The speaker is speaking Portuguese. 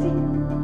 Sim.